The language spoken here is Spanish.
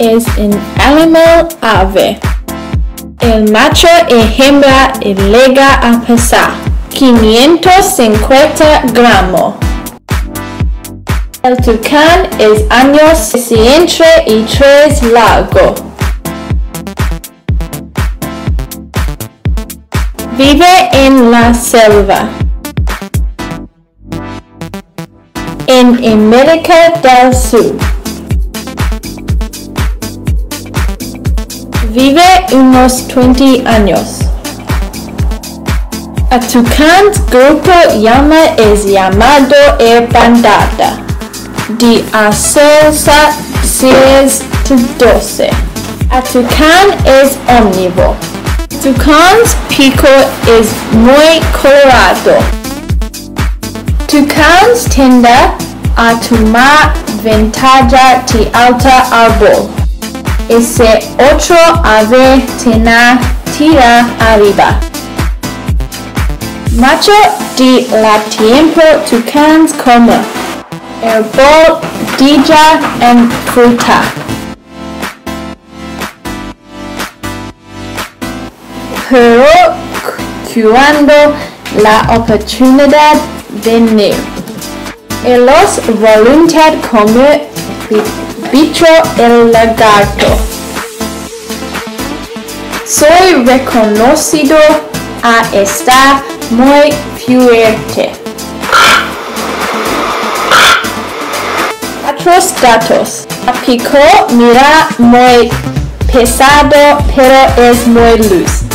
es un animal ave. El macho y hembra llega a pesar 550 gramos. El tucán es años y tres largo. Vive en la selva. En América del Sur. Vive unos 20 años. A tucán grupo llama es llamado el bandada. De asosa 6 12. A tucán es omnívoro. Tucán's pico es muy colorado. Tucans tiende a tomar ventaja de alta árbol. Ese otro ave tiene tira arriba. Macho de la tiempo tucans come herbol, dija en fruta. Pero cuando la oportunidad viene, los voluntad como bicho el lagarto. Soy reconocido a estar muy fuerte. Otros datos. Pico mira muy pesado pero es muy luz.